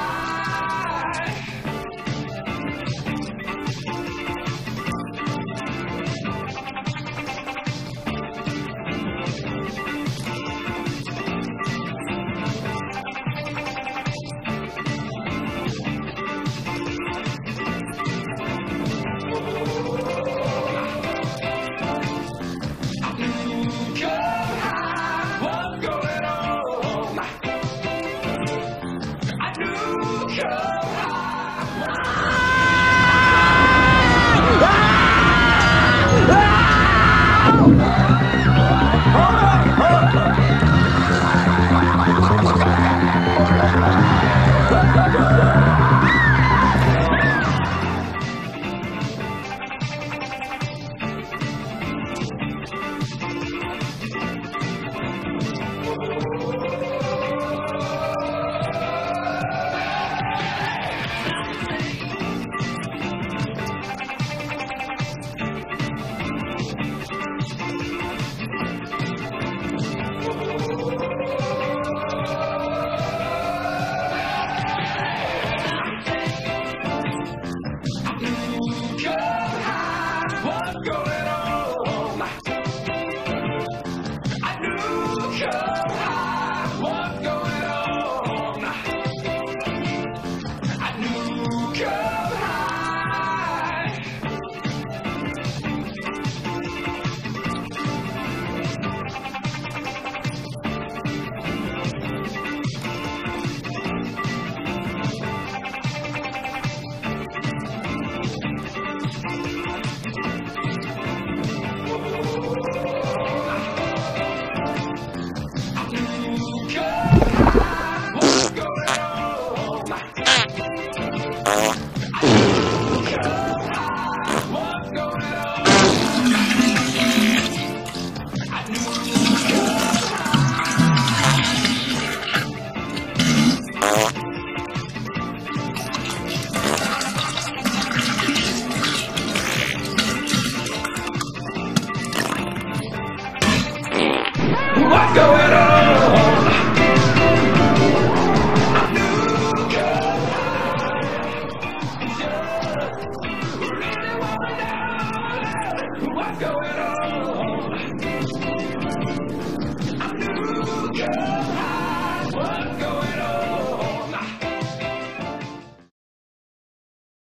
die. Going on. A new girl.